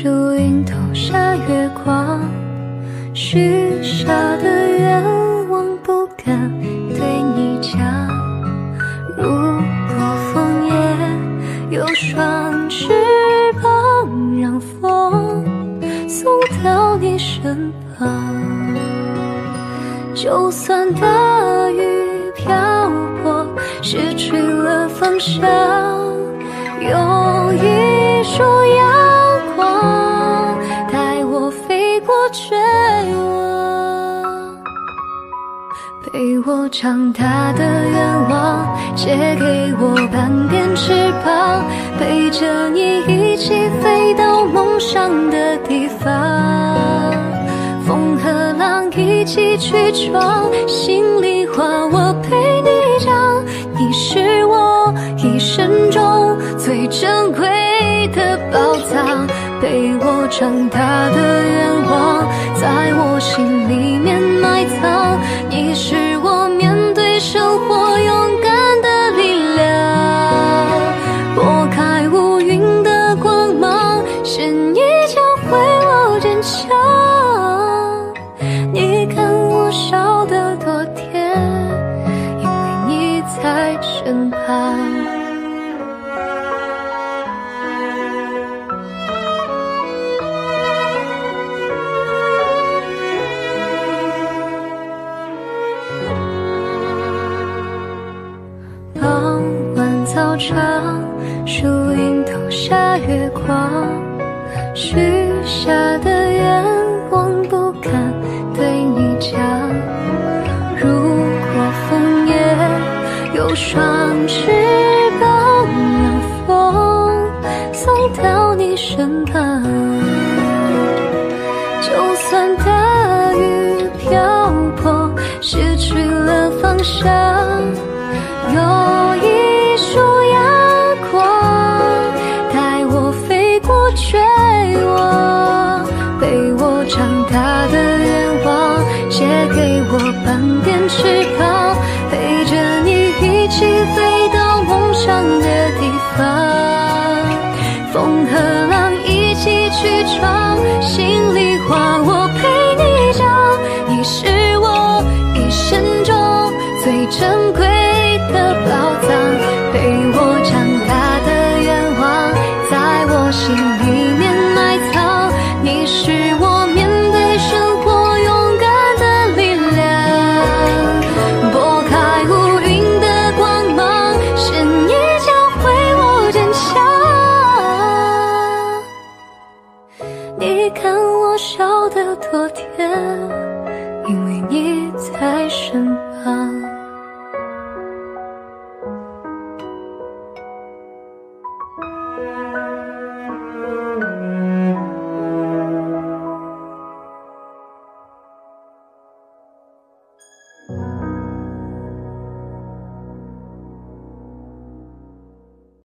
树荫投下月光，许下的愿望不敢对你讲。如果枫叶有双翅膀，让风送到你身旁。就算大雨瓢泼，失去了方向，我长大的愿望，借给我半边翅膀，陪着你一起飞到梦想的地方。风和浪一起去闯，心里话我陪你讲。你是我一生中最珍贵的宝藏，被我长大的愿望，在我心长，树荫投下月光，许下的愿望不敢对你讲。如果枫叶有双翅膀，让风送到你身旁。就算大雨瓢泼，失去了方向。有给我半边翅膀，陪着你一起飞到梦想的地方。风和浪一起去闯，心里话我陪你讲。你是我一生中最珍贵的宝藏，陪我长大的愿望，在我心里笑你看我笑得多甜。